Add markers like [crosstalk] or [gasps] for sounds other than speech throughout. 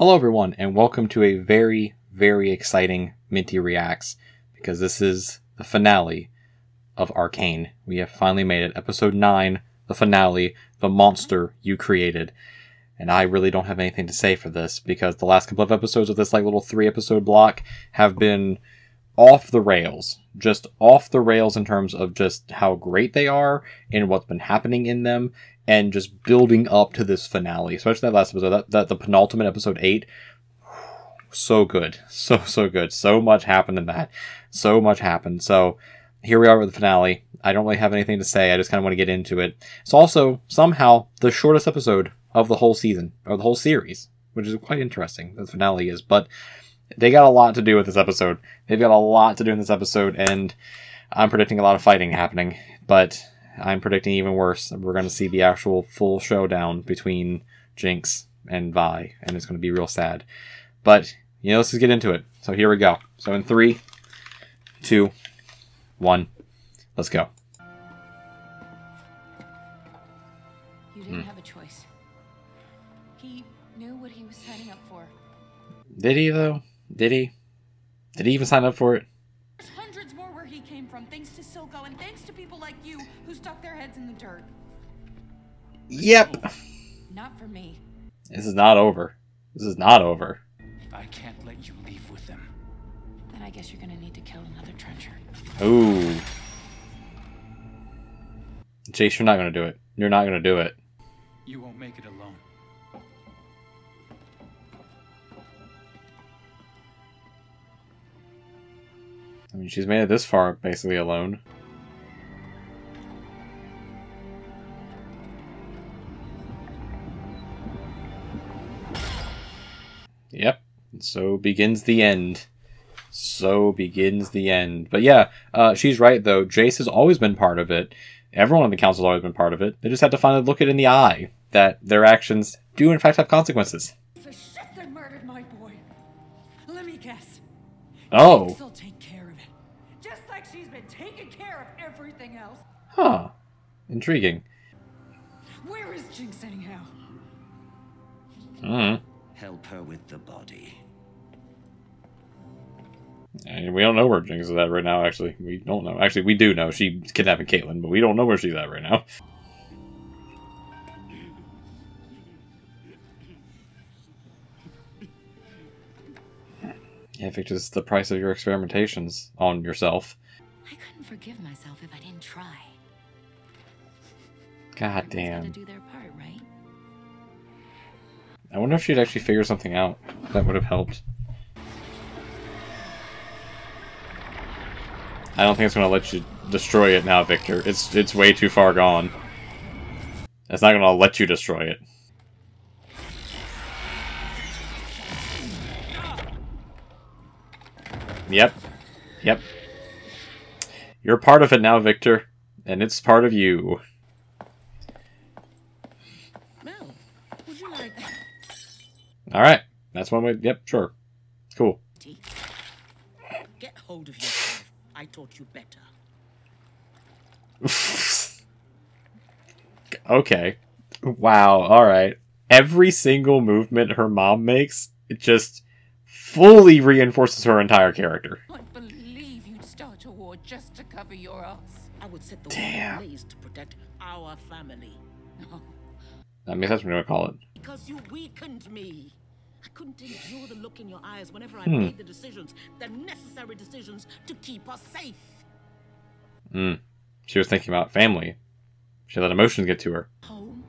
Hello, everyone, and welcome to a very, very exciting Minty Reacts because this is the finale of Arcane. We have finally made it. Episode 9, the finale, the monster you created. And I really don't have anything to say for this because the last couple of episodes of this like little three episode block have been off the rails. Just off the rails in terms of just how great they are and what's been happening in them and just building up to this finale, especially that last episode, that, that the penultimate episode eight. So good. So, so good. So much happened in that. So much happened. So here we are with the finale. I don't really have anything to say. I just kind of want to get into it. It's also somehow the shortest episode of the whole season, or the whole series, which is quite interesting. The finale is, but they got a lot to do with this episode. They've got a lot to do in this episode, and I'm predicting a lot of fighting happening. But I'm predicting even worse. We're going to see the actual full showdown between Jinx and Vi, and it's going to be real sad. But, you know, let's just get into it. So here we go. So in three, two, one, let's go. You didn't have a choice. He knew what he was signing up for. Did he, though? Did he? Did he even sign up for it? Yep. Not for me. This is not over. This is not over. I can't let you leave with them. Then I guess you're gonna need to kill another trencher. Ooh. Jayce, you're not going to do it. You're not going to do it. You won't make it alone. I mean, she's made it this far basically alone. So begins the end. So begins the end. But yeah, uh, she's right though. Jayce has always been part of it. Everyone on the council has always been part of it. They just had to finally look it in the eye that their actions do in fact have consequences. The shit that murdered my boy. Let me guess. Oh. Jinx will take care of it. Just like she's been taking care of everything else. Huh. Intriguing. Where is Jinx anyhow? Hmm. Help her with the body. And we don't know where Jinx is at right now, actually. We don't know. Actually, we do know. She's kidnapping Caitlyn, but we don't know where she's at right now. Yeah, Victor, is the price of your experimentations on yourself. I couldn't forgive myself if I didn't try. God damn. do their part, right? I wonder if she'd actually figure something out that would have helped. I don't think it's going to let you destroy it now, Victor. It's it's way too far gone. It's not going to let you destroy it. Yep. Yep. You're part of it now, Victor. And it's part of you. Mel, would you like Alright. That's one way. Yep, sure. Cool. Get hold of yourself. I taught you better. [laughs] okay. Wow, alright. Every single movement her mom makes, it just fully reinforces her entire character. I believe you'd start a war just to cover your ass. I would set the Damn. ablaze to protect our family. [laughs] I mean, that's what I'm gonna call it. Because you weakened me. I couldn't endure the look in your eyes whenever I Hmm. made the decisions, the necessary decisions to keep us safe. Hmm. She was thinking about family. She let emotions get to her. Home,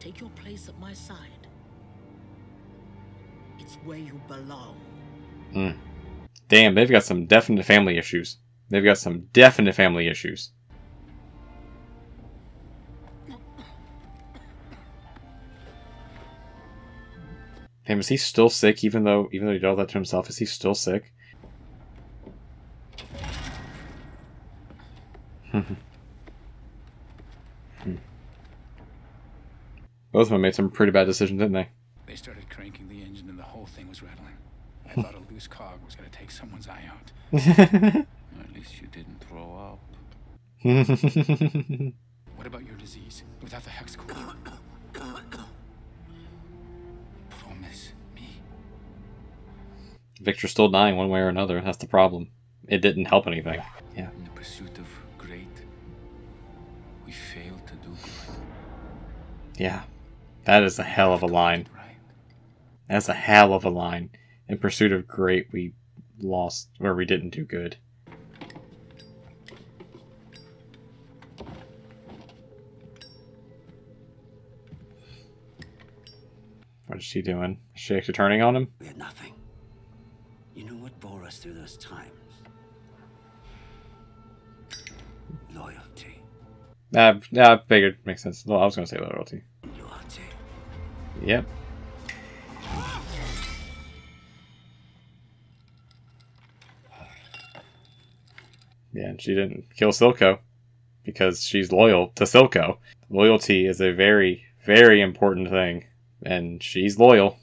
take your place at my side. It's where you belong. Hmm. Damn, they've got some definite family issues. They've got some definite family issues. Damn, is he still sick even though even though he did all that to himself? Is he still sick? [laughs] Both of them made some pretty bad decisions, didn't they? They started cranking the engine and the whole thing was rattling. I thought a loose cog was going to take someone's eye out. [laughs] At least you didn't throw up. [laughs] disease? Without the hex core? Promise me Victor's still dying one way or another. That's the problem. It didn't help anything. Yeah. In the pursuit of great, we failed to do good. Yeah. That is a hell of a line. That's a hell of a line. In pursuit of great, we lost, or we didn't do good. She doing? Is she actually turning on him? We had nothing. You know what bore us through those times? Loyalty. Uh, I figured. Makes sense. Well, I was going to say loyalty. Loyalty. Yep. Yeah, and she didn't kill Silco because she's loyal to Silco. Loyalty is a very, very important thing, and she's loyal.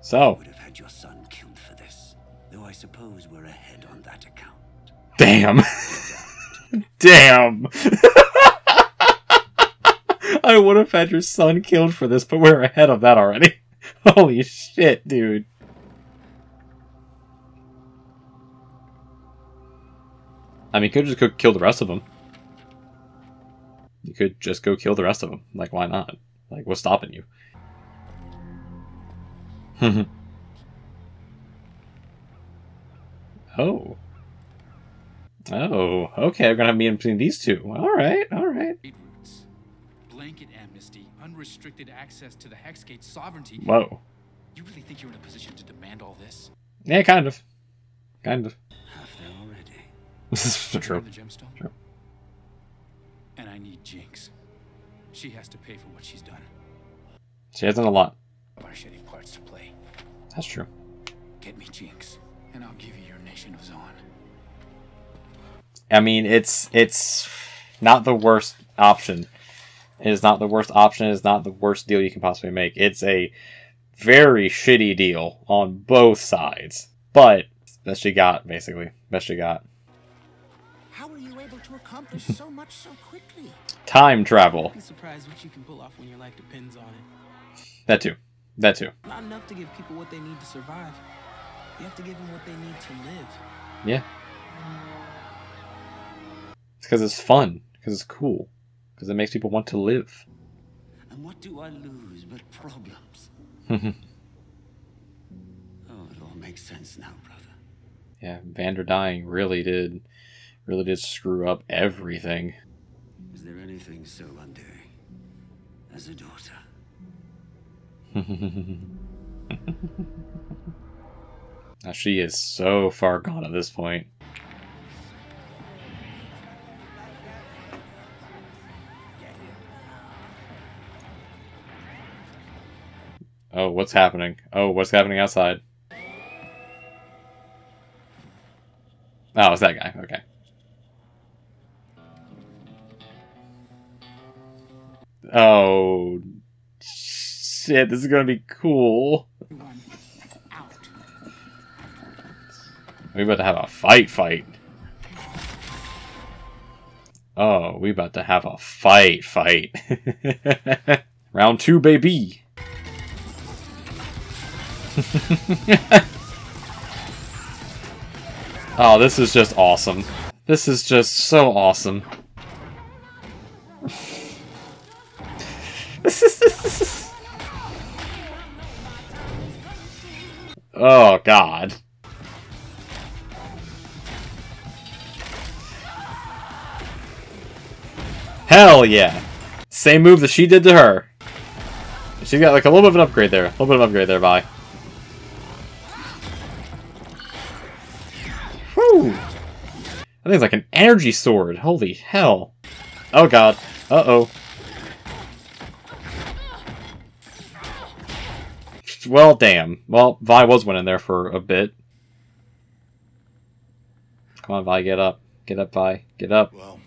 So, Would have had your son killed for this. Though I suppose we're ahead on that account. damn. [laughs] damn. [laughs] I would have had your son killed for this, but we're ahead of that already. [laughs] Holy shit, dude. I mean, could just kill the rest of them. You could just go kill the rest of them. Like, why not? Like, what's stopping you? [laughs] oh. Oh, okay. We're gonna have me in between these two. All right, all right. Blanket amnesty, unrestricted access to the Hexgate sovereignty. Whoa. You really think you're in a position to demand all this? Yeah, kind of. Kind of. Half there already. [laughs] This is true. the gemstone? True. And I need Jinx. She has to pay for what she's done. She has done a lot. Our shitty parts to play. That's true. Get me Jinx, and I'll give you your nation of Zaun. I mean, it's it's not the worst option. It is not the worst option. It is not the worst deal you can possibly make. It's a very shitty deal on both sides, but best you got, basically. Best you got. To accomplish so much so quickly? Time travel. Be surprised what you can pull off when your life depends on it. That too. That too. Not enough to give people what they need to survive. You have to give them what they need to live. Yeah. It's because it's fun. Because it's cool. Because it makes people want to live. And what do I lose but problems? [laughs] oh, it all makes sense now, brother. Yeah, Vander dying really did, really did screw up everything. Is there anything so undoing as a daughter? [laughs] Now, she is so far gone at this point. Oh, what's happening? Oh, what's happening outside? Oh, it's that guy. Okay. Oh, shit, this is gonna be cool. We about to have a fight fight. Oh, we about to have a fight fight. [laughs] Round two, baby. [laughs] oh, this is just awesome. This is just so awesome. Oh, God. Hell yeah. Same move that she did to her. She's got like a little bit of an upgrade there. A little bit of an upgrade there, Vi. Whew. That thing's like an energy sword. Holy hell. Oh god. Uh-oh. Well, damn. Well, Vi was winning there for a bit. Come on, Vi, get up. Get up, Vi. Get up. Well,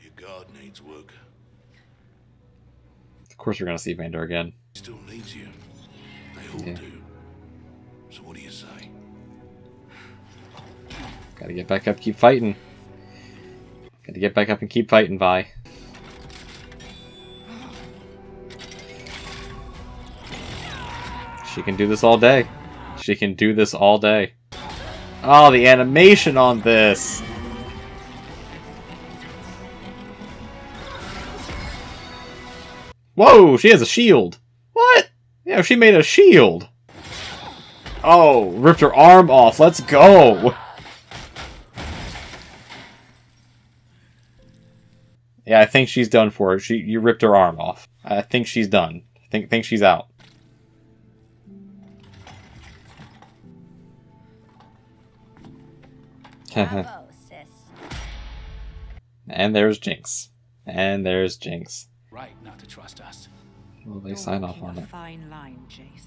your guard needs work. Of course we're gonna see Vander again. Still needs you. They all Yeah. do. So what do you say? Gotta get back up, keep fighting. Gotta get back up and keep fighting, Vi. She can do this all day. She can do this all day. Oh, the animation on this! Whoa, she has a shield! What? Yeah, she made a shield! Oh, ripped her arm off. Let's go! Yeah, I think she's done for. She you ripped her arm off. I think she's done. I think think she's out. Bravo, [laughs] and there's Jinx. And there's Jinx. Right not to trust us. Will they You're sign off walking on a it? fine line, Jayce.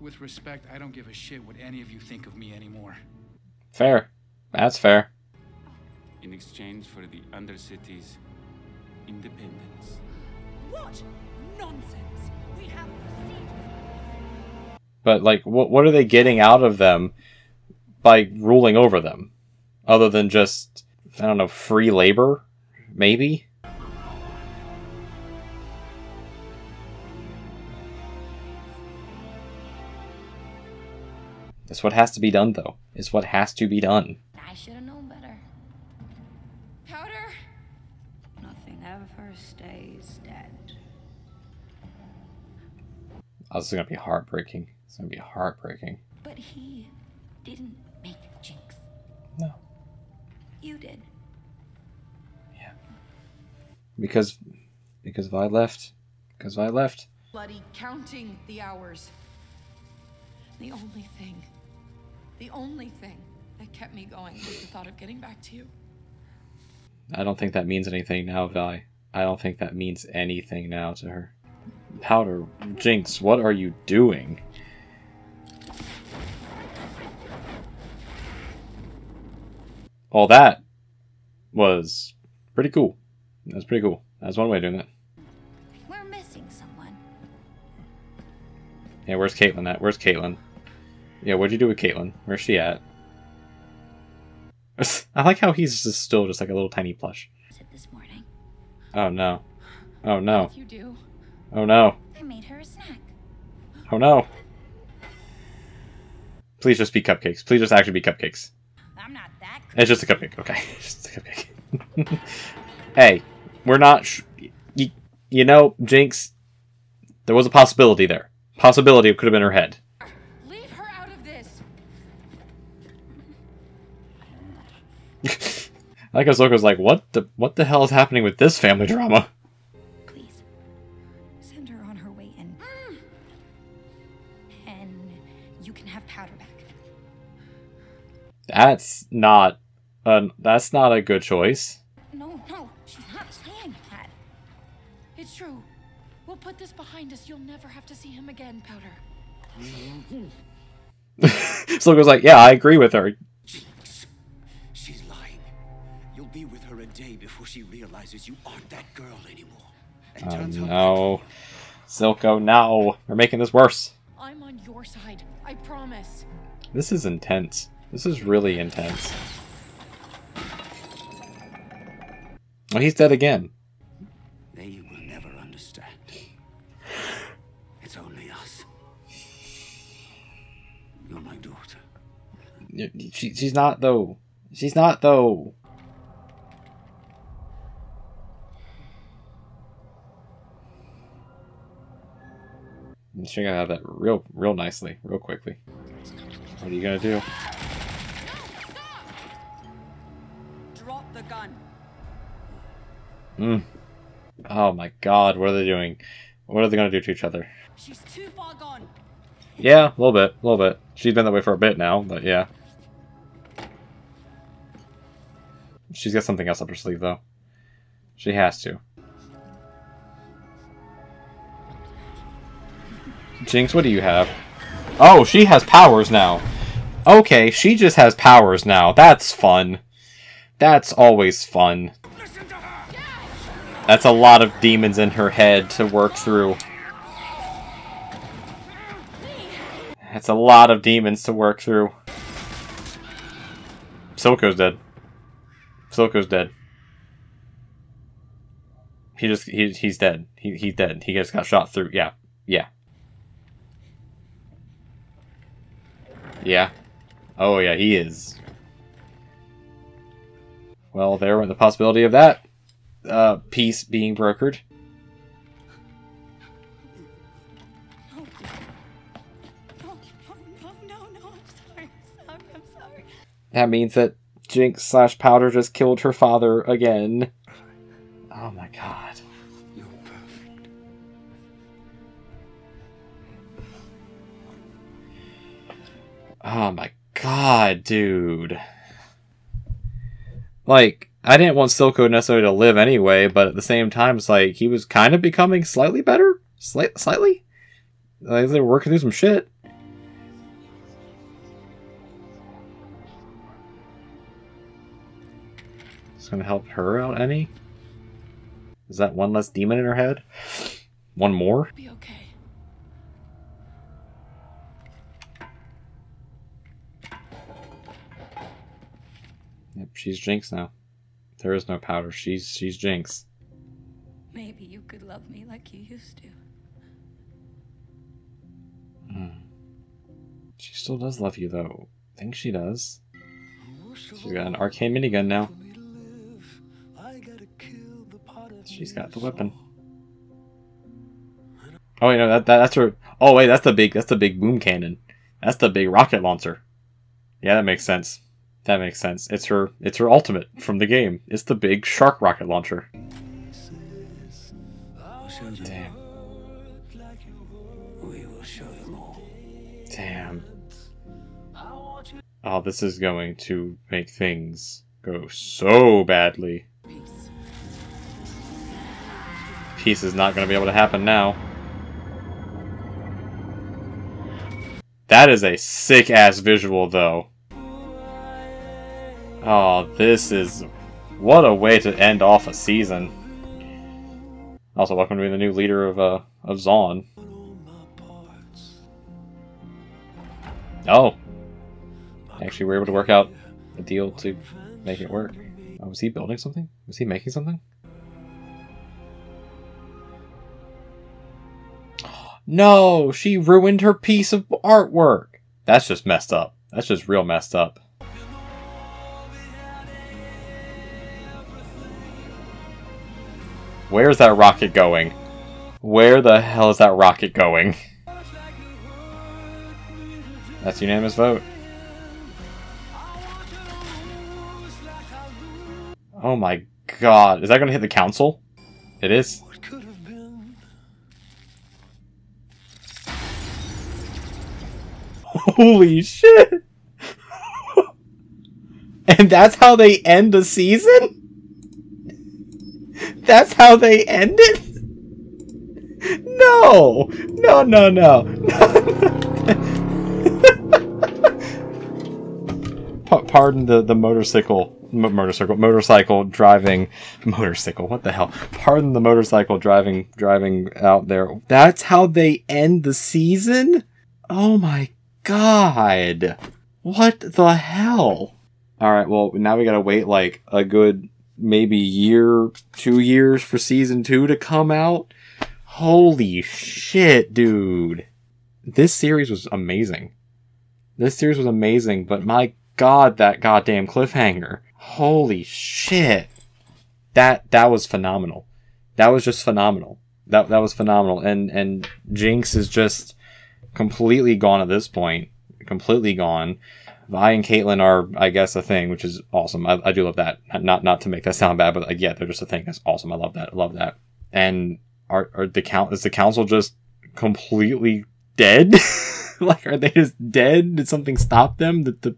With respect, I don't give a shit what any of you think of me anymore. Fair. That's fair. in exchange for the Undercity's independence. What? Nonsense. We have procedures. But like, what what are they getting out of them by ruling over them, other than just I don't know free labor, maybe? That's what has to be done, though. It's what has to be done. I should have known better. Powder! Nothing ever stays dead. Oh, this is gonna be heartbreaking. It's gonna be heartbreaking. But he didn't make Jinx. No. You did. Yeah. Because, because Vi left. Because Vi left. Bloody counting the hours. The only thing, the only thing that kept me going was the thought of getting back to you. I don't think that means anything now, Vi. I don't think that means anything now to her. Powder, Jinx, what are you doing? All that was pretty cool. That was pretty cool. That's one way of doing that. We're missing someone. Yeah, where's Caitlyn at? Where's Caitlyn? Yeah, what'd you do with Caitlyn? Where's she at? [laughs] I like how he's just still just like a little tiny plush. This morning. Oh no. Oh no. You do. Oh no. I made her a snack. Oh no. Please just be cupcakes. Please just actually be cupcakes. I'm not that. It's just a cupcake. Okay. [laughs] just a cupcake. [laughs] hey, we're not. Sh- y- you know, Jinx, there was a possibility there. Possibility it could have been her head. Leave her out of this. [laughs] I guess Ahsoka's like, what the what the hell is happening with this family drama? That's not uh, that's not a good choice. No, no, she's not saying that. It's true. We'll put this behind us. You'll never have to see him again, Powder. [laughs] Ahsoka's like, yeah, I agree with her. Jinx. She's lying. You'll be with her a day before she realizes you aren't that girl anymore. And Oh turns out no. Silco, no. We're making this worse. I'm on your side. I promise. This is intense. This is really intense. Oh, he's dead again. They will never understand. It's only us. You're my daughter. She, she's not though. She's not though. She's gonna have that real, real nicely, real quickly. What are you gonna do? Mm. Oh my god, what are they doing? What are they gonna do to each other? She's too far gone. Yeah, a little bit, a little bit. She's been that way for a bit now, but yeah. She's got something else up her sleeve, though. She has to. Jinx, what do you have? Oh, she has powers now. Okay, she just has powers now. That's fun. That's always fun. That's a lot of demons in her head to work through. That's a lot of demons to work through. Silco's dead. Silco's dead. He just he, he's dead. He he's dead. He just got shot through. Yeah. Yeah. Yeah. Oh yeah, he is. Well, there went the possibility of that uh, peace being brokered. That means that Jinx slash Powder just killed her father again. Oh my god. You're perfect. Oh my god, dude. Like, I didn't want Silco necessarily to live anyway, but at the same time, it's like he was kind of becoming slightly better? Slight, slightly? Like they were working through some shit. It's gonna help her out any? Is that one less demon in her head? One more? Be okay. Yep, she's Jinx now. There is no powder. She's she's Jinx. Maybe you could love me like you used to. Hmm. She still does love you though. I think she does. She's got an arcane minigun now. She's got the weapon. Oh, you know that, that that's her. Oh wait, that's the big that's the big boom cannon. That's the big rocket launcher. Yeah, that makes sense. That makes sense. It's her it's her ultimate from the game. It's the big shark rocket launcher. Damn. Damn. Oh, this is going to make things go so badly. Peace is not going to be able to happen now. That is a sick ass visual, though. Oh, this is. What a way to end off a season. Also, welcome to be the new leader of uh, of Zaun. Oh. Actually, we are able to work out a deal to make it work. Oh, was he building something? Was he making something? [gasps] No, she ruined her piece of artwork. That's just messed up. That's just real messed up. Where's that rocket going? Where the hell is that rocket going? [laughs] That's unanimous vote. Oh my god. Is that going to hit the council? It is. [laughs] Holy shit! [laughs] and that's how they end the season? That's how they end it? No! No, no, no. [laughs] Pa- Pardon the, the motorcycle, mo- motorcycle, motorcycle driving, motorcycle. What the hell? Pardon the motorcycle driving, driving out there. That's how they end the season. Oh my god! What the hell? All right, well now we gotta wait like a good maybe year, two years for season two to come out. Holy shit, dude! This series was amazing. This series was amazing, but my god, that goddamn cliffhanger! Holy shit! That that was phenomenal. That was just phenomenal. That that was phenomenal. And and Jinx is just completely gone at this point. Completely gone. Vi and Caitlyn are, I guess, a thing, which is awesome. I, I do love that. Not not to make that sound bad, but like, yeah, they're just a thing. That's awesome. I love that. I love that. And are are the count is the council just completely dead? [laughs] like, are they just dead? Did something stop them? Did the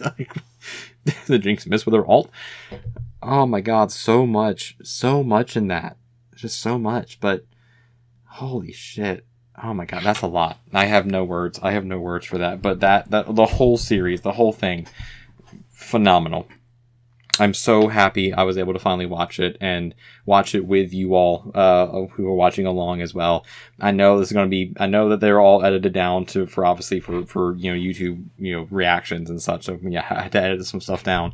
[laughs] like, [laughs] the Jinx miss with her alt? Oh my god, so much, so much in that. Just so much, but holy shit. Oh my god, that's a lot. I have no words. I have no words for that. But that that the whole series, the whole thing, phenomenal. I'm so happy I was able to finally watch it and watch it with you all uh, who are watching along as well. I know this is going to be. I know that they're all edited down to for obviously for for you know YouTube you know reactions and such. So yeah, [laughs] I had to edit some stuff down.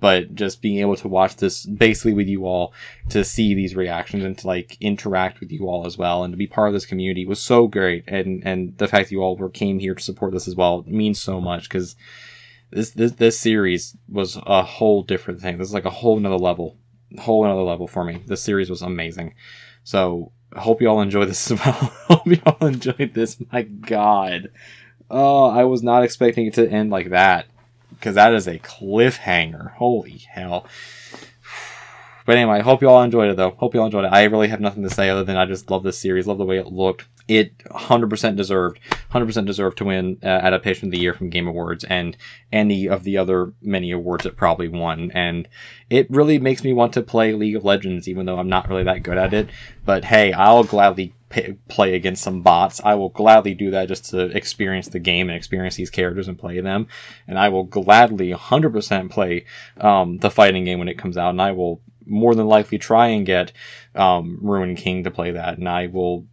But just being able to watch this basically with you all to see these reactions and to like interact with you all as well and to be part of this community was so great. And and the fact that you all were came here to support this as well means so much because this, this this series was a whole different thing. This is like a whole another level whole another level for me. This series was amazing. So I hope you all enjoy this as [laughs] well. Hope you all enjoyed this. My god. Oh i was not expecting it to end like that because that is a cliffhanger. Holy hell. But anyway, I hope you all enjoyed it though. Hope you all enjoyed it. I really have nothing to say other than I just love this series, love the way it looked. It 100% deserved, 100% deserved to win uh, Adaptation of the Year from Game Awards and any of the other many awards it probably won. And it really makes me want to play League of Legends, even though I'm not really that good at it. But hey, I'll gladly play against some bots. I will gladly do that just to experience the game and experience these characters and play them. And I will gladly 100% play um, the fighting game when it comes out. And I will more than likely try and get um, Ruined King to play that. And I will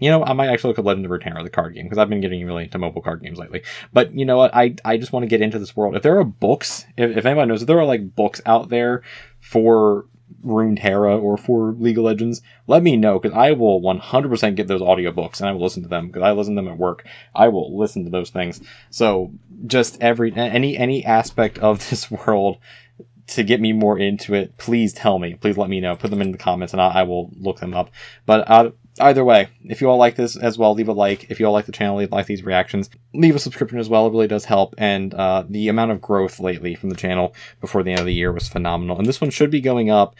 you know, I might actually look at Legend of Runeterra, the card game, because I've been getting really into mobile card games lately. But you know what? I, I just want to get into this world. If there are books, if, if anyone knows, if there are like books out there for Runeterra or for League of Legends, let me know because I will 100% get those audiobooks and I will listen to them because I listen to them at work. I will listen to those things. So just every any any aspect of [laughs] this world to get me more into it, please tell me. Please let me know. Put them in the comments and I, I will look them up. But uh, either way, if you all like this as well, leave a like. If you all like the channel, like these reactions, leave a subscription as well. It really does help. And uh, the amount of growth lately from the channel before the end of the year was phenomenal. And this one should be going up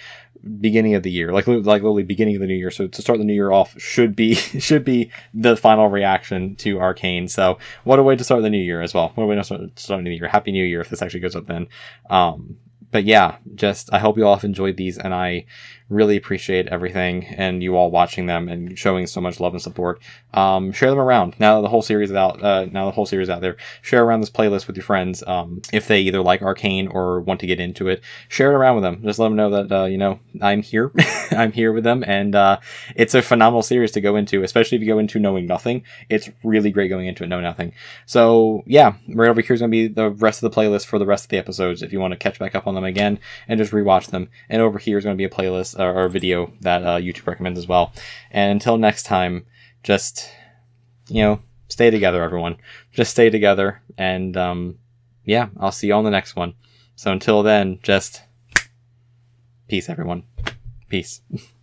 beginning of the year, like like literally beginning of the new year. So to start the new year off should be [laughs] should be the final reaction to Arcane. So what a way to start the new year as well. What a way to start, start the new year. Happy New Year if this actually goes up then. Um, but yeah, just I hope you all have enjoyed these, and I really appreciate everything and you all watching them and showing so much love and support. Um, share them around now the whole series is out. Uh, now the whole series out there. Share around this playlist with your friends. Um, if they either like Arcane or want to get into it, share it around with them. Just let them know that uh, you know I'm here. [laughs] I'm here with them, and uh, it's a phenomenal series to go into, especially if you go into knowing nothing. It's really great going into it knowing nothing. So yeah, right over here is going to be the rest of the playlist for the rest of the episodes if you want to catch back up on them again and just rewatch them. And over here is going to be a playlist or, or video that uh, YouTube recommends as well. And until next time, just you know, stay together, everyone. Just stay together, and um, yeah, I'll see you on the next one. So until then, just peace, everyone. Peace. [laughs]